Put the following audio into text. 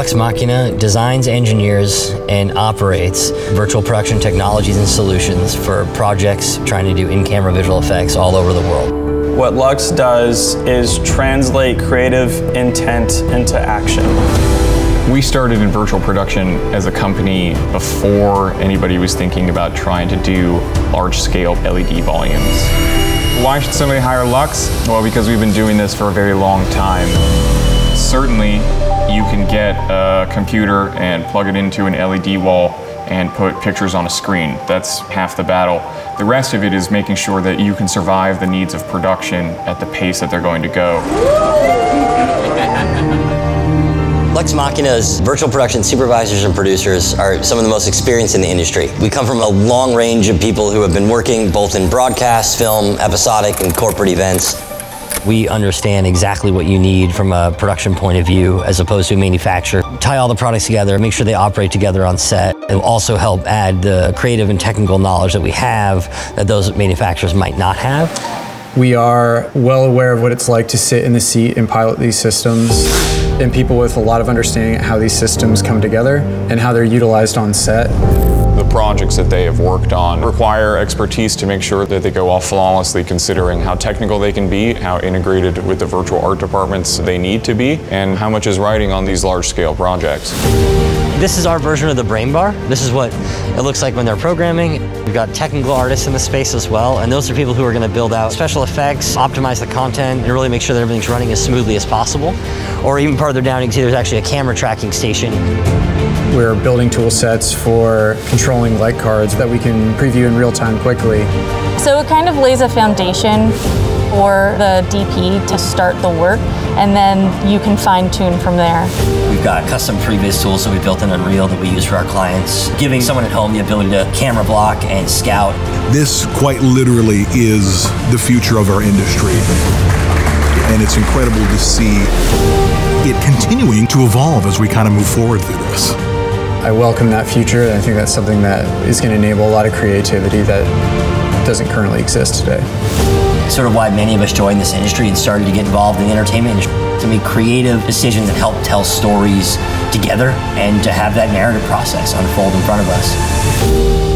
Lux Machina designs, engineers, and operates virtual production technologies and solutions for projects trying to do in-camera visual effects all over the world. What Lux does is translate creative intent into action. We started in virtual production as a company before anybody was thinking about trying to do large-scale LED volumes. Why should somebody hire Lux? Well, because we've been doing this for a very long time. Certainly, you can get a computer and plug it into an LED wall and put pictures on a screen. That's half the battle. The rest of it is making sure that you can survive the needs of production at the pace that they're going to go. Lux Machina's virtual production supervisors and producers are some of the most experienced in the industry. We come from a long range of people who have been working both in broadcast, film, episodic, and corporate events. We understand exactly what you need from a production point of view as opposed to a manufacturer. Tie all the products together, make sure they operate together on set. Will also help add the creative and technical knowledge that we have that those manufacturers might not have. We are well aware of what it's like to sit in the seat and pilot these systems and people with a lot of understanding how these systems come together and how they're utilized on set. Projects that they have worked on require expertise to make sure that they go off flawlessly considering how technical they can be, how integrated with the virtual art departments they need to be, and how much is riding on these large scale projects. This is our version of the brain bar. This is what it looks like when they're programming. We've got technical artists in the space as well, and those are people who are going to build out special effects, optimize the content, and really make sure that everything's running as smoothly as possible. Or even farther down, you can see there's actually a camera tracking station. We're building tool sets for controlling light cards that we can preview in real time quickly. So it kind of lays a foundation for the DP to start the work, and then you can fine tune from there. We've got custom previs tools that we built in Unreal that we use for our clients, giving someone at home the ability to camera block and scout. This quite literally is the future of our industry. And it's incredible to see it continuing to evolve as we kind of move forward through this. I welcome that future, and I think that's something that is going to enable a lot of creativity that doesn't currently exist today. Sort of why many of us joined this industry and started to get involved in the entertainment industry to make creative decisions that help tell stories together and to have that narrative process unfold in front of us.